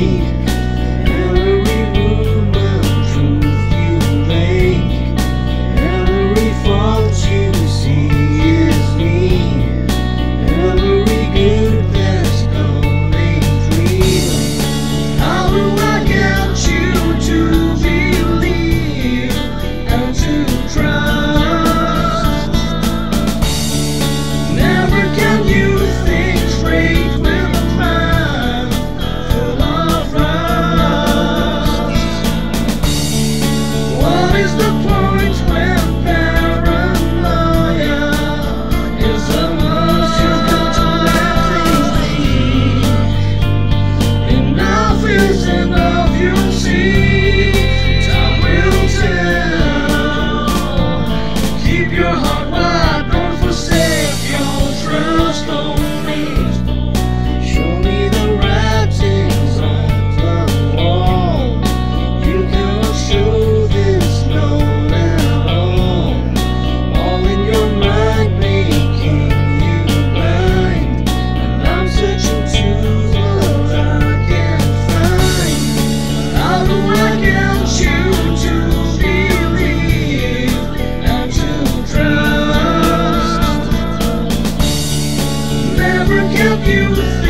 me. help you